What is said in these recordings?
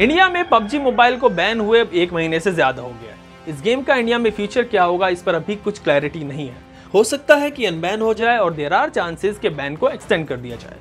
India में PUBG mobile को ban हुए एक महीने से ज़्यादा हो गया है। इस गेम का इंडिया में फ्यूचर क्या होगा, इस पर अभी कुछ क्लैरिटी नहीं है। हो सकता है कि अनबैन हो जाए और देर आर चांसेस के बैन को एक्सटेंड कर दिया जाए।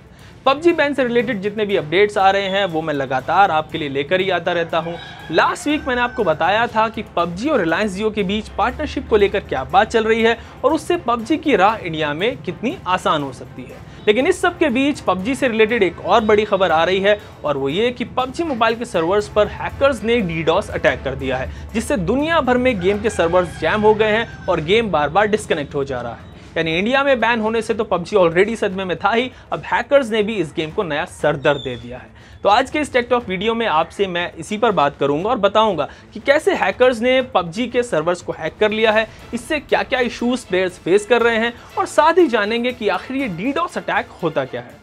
पबजी बैन से रिलेटेड जितने भी अपडेट्स आ रहे हैं, वो मैं लगातार आपके लिए लेकर ही आता रहता हूँ। लास्ट वीक मैंने आपको बताया था कि पबजी और रिलायंस जियो के बीच पार्टनरशिप को लेकर क्या बात चल रही है और उससे पबजी की राह इंडिया में कितनी आसान हो सकती है। लेकिन इस सब के बीच पबजी से रिलेटेड एक और बड़ी खबर आ रही है और वो ये कि पबजी मोबाइल के सर्वर्स पर हैकर्स ने डीडॉस अटैक कर दिया है, जिससे दुनिया भर में गेम के सर्वर्स जैम हो गए हैं और गेम बार बार डिस्कनेक्ट हो जा रहा है। यानी इंडिया में बैन होने से तो पबजी ऑलरेडी सदमे में था ही। अब हैकर्स ने भी इस गेम को नया सरदर्द दे दिया है। तो आज के इस टेकटॉक वीडियो में आपसे मैं इसी पर बात करूँगा और बताऊँगा कि कैसे हैकर्स ने पबजी के सर्वर्स को हैक कर लिया है। इससे क्या क्या इश्यूज़ प्लेयर्स फेस कर रहे हैं और साथ ही जानेंगे कि आखिर ये डीडॉस अटैक होता क्या है।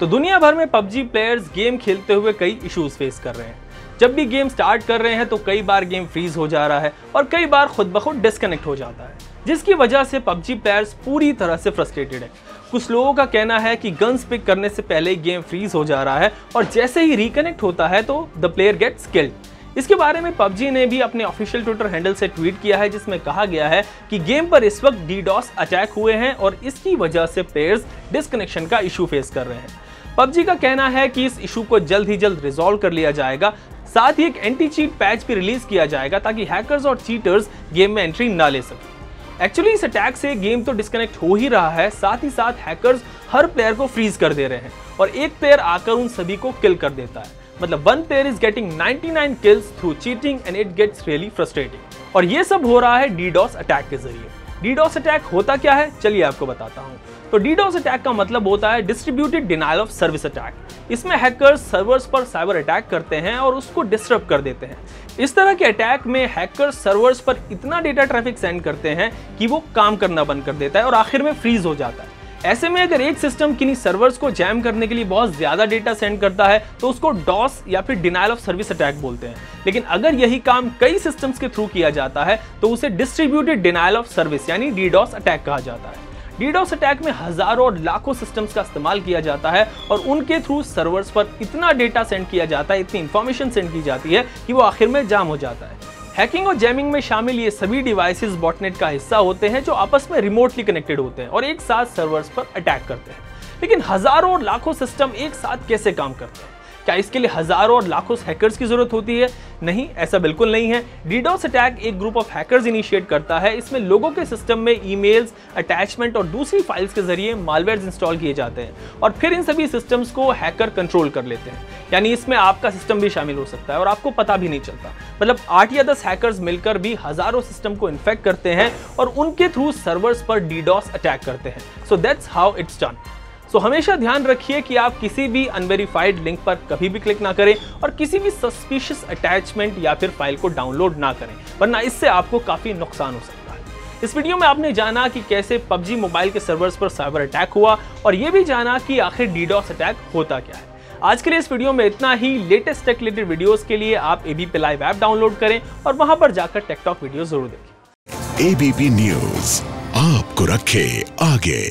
तो दुनिया भर में पबजी प्लेयर्स गेम खेलते हुए कई इश्यूज़ फेस कर रहे हैं। जब भी गेम स्टार्ट कर रहे हैं तो कई बार गेम फ्रीज हो जा रहा है और कई बार खुद ब खुद डिस्कनेक्ट हो जाता है, जिसकी वजह से पबजी प्लेयर्स पूरी तरह से फ्रस्ट्रेटेड है। कुछ लोगों का कहना है कि गन्स पिक करने से पहले गेम फ्रीज हो जा रहा है और जैसे ही रिकनेक्ट होता है तो द प्लेयर गेट स्किल्ड इसके बारे में पबजी ने भी अपने ऑफिशियल ट्विटर हैंडल से ट्वीट किया है, जिसमें कहा गया है कि गेम पर इस वक्त डीडॉस अटैक हुए हैं और इसकी वजह से प्लेयर्स डिस्कनेक्शन का इशू फेस कर रहे हैं। पबजी का कहना है कि इस इशू को जल्द ही जल्द रिजॉल्व कर लिया जाएगा साथ ही एक एंटी चीट पैच भी रिलीज़ किया जाएगा ताकि हैकर्स और चीटर्स गेम में एंट्री ना ले सकें। एक्चुअली इस अटैक से गेम तो डिस्कनेक्ट हो ही रहा है, साथ ही साथ हैकर्स हर प्लेयर को फ्रीज कर दे रहे हैं और एक प्लेयर आकर उन सभी को किल कर देता है। मतलब one player is getting 99 kills through cheating and it gets really frustrating और ये सब हो रहा है डीडॉस अटैक के ज़रिए। डीडॉस अटैक होता क्या है? चलिए आपको बताता हूँ। तो डीडोस अटैक का मतलब होता है distributed denial of service attack इसमें हैकर्स सर्वर्स पर साइबर अटैक करते हैं और उसको डिस्टर्ब कर देते हैं। इस तरह के अटैक में हैकर्स सर्वर्स पर इतना डेटा ट्रैफ़िक सेंड करते हैं कि वो काम करना बंद कर देता है और आखिर में फ्रीज हो जाता है। ऐसे में अगर एक सिस्टम किन्हीं सर्वर्स को जैम करने के लिए बहुत ज़्यादा डेटा सेंड करता है तो उसको डॉस या फिर डिनाइल ऑफ़ सर्विस अटैक बोलते हैं। लेकिन अगर यही काम कई सिस्टम्स के थ्रू किया जाता है तो उसे डिस्ट्रीब्यूटेड डिनाइल ऑफ़ सर्विस यानी डीडॉस अटैक कहा जाता है। डीडॉस अटैक में हज़ारों और लाखों सिस्टम्स का इस्तेमाल किया जाता है और उनके थ्रू सर्वर्स पर इतना डेटा सेंड किया जाता है, इतनी इंफॉर्मेशन सेंड की जाती है कि वो आखिर में जाम हो जाता है। हैकिंग और जैमिंग में शामिल ये सभी डिवाइसेस बॉटनेट का हिस्सा होते हैं जो आपस में रिमोटली कनेक्टेड होते हैं और एक साथ सर्वर्स पर अटैक करते हैं। लेकिन हज़ारों और लाखों सिस्टम एक साथ कैसे काम करते हैं? क्या इसके लिए हज़ारों और लाखों हैकर्स की ज़रूरत होती है? नहीं, ऐसा बिल्कुल नहीं है। डीडोस अटैक एक ग्रुप ऑफ़ हैकर्स इनिशिएट करता है। इसमें लोगों के सिस्टम में ईमेल्स अटैचमेंट और दूसरी फाइल्स के ज़रिए मालवेयर इंस्टॉल किए जाते हैं और फिर इन सभी सिस्टम्स को हैकर कंट्रोल कर लेते हैं। यानी इसमें आपका सिस्टम भी शामिल हो सकता है और आपको पता भी नहीं चलता। मतलब आठ या दस हैकर्स मिलकर भी हज़ारों सिस्टम को इन्फेक्ट करते हैं और उनके थ्रू सर्वर्स पर डीडॉस अटैक करते हैं। So that's how it's done so हमेशा ध्यान रखिए कि आप किसी भी अनवेरीफाइड लिंक पर कभी भी क्लिक ना करें और किसी भी सस्पिशियस अटैचमेंट या फिर फ़ाइल को डाउनलोड ना करें, वरना इससे आपको काफ़ी नुकसान हो सकता है। इस वीडियो में आपने जाना कि कैसे पबजी मोबाइल के सर्वर्स पर साइबर अटैक हुआ और ये भी जाना कि आखिर डीडॉस अटैक होता क्या है। आज के लिए इस वीडियो में इतना ही। लेटेस्ट टेक रिलेटेड वीडियोस के लिए आप एबीपी लाइव ऐप डाउनलोड करें और वहाँ पर जाकर टेकटॉक वीडियो ज़रूर देखें। एबीपी न्यूज़ आपको रखे आगे।